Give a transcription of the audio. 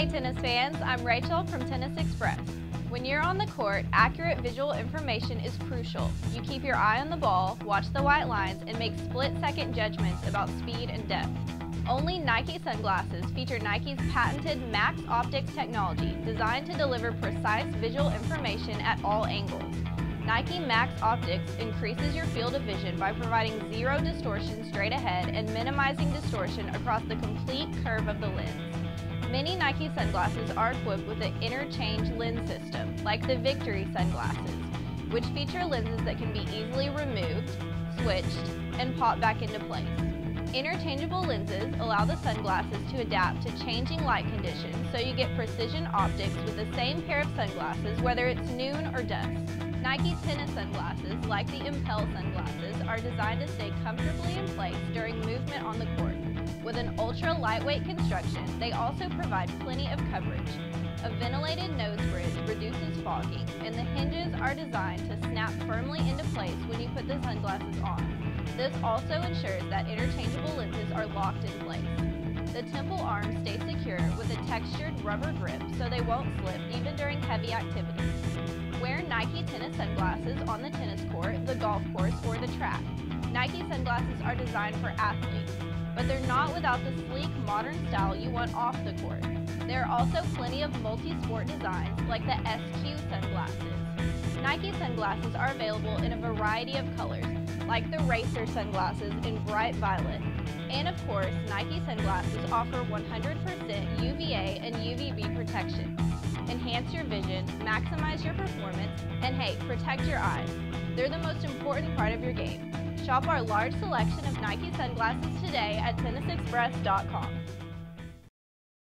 Hey tennis fans, I'm Rachel from Tennis Express. When you're on the court, accurate visual information is crucial. You keep your eye on the ball, watch the white lines, and make split-second judgments about speed and depth. Only Nike sunglasses feature Nike's patented Max Optics technology designed to deliver precise visual information at all angles. Nike Max Optics increases your field of vision by providing zero distortion straight ahead and minimizing distortion across the complete curve of the lens. Many Nike sunglasses are equipped with an interchange lens system, like the Victory sunglasses, which feature lenses that can be easily removed, switched, and popped back into place. Interchangeable lenses allow the sunglasses to adapt to changing light conditions so you get precision optics with the same pair of sunglasses whether it's noon or dusk. Nike tennis sunglasses, like the Impel sunglasses, are designed to stay comfortably in place during movement on the court. An ultra lightweight construction, they also provide plenty of coverage. A ventilated nose bridge reduces fogging, and the hinges are designed to snap firmly into place when you put the sunglasses on. This also ensures that interchangeable lenses are locked in place. The temple arms stay secure with a textured rubber grip so they won't slip even during heavy activities. Wear Nike tennis sunglasses on the tennis court, the golf course, or the track. Nike sunglasses are designed for athletes, but they're not without the sleek, modern style you want off the court. There are also plenty of multi-sport designs like the SQ sunglasses. Nike sunglasses are available in a variety of colors, like the Racer sunglasses in bright violet. And of course, Nike sunglasses offer 100% UVA and UVB protection. Enhance your vision, maximize your performance, and hey, protect your eyes. They're the most important part of your game. Shop our large selection of Nike sunglasses today at tennisexpress.com.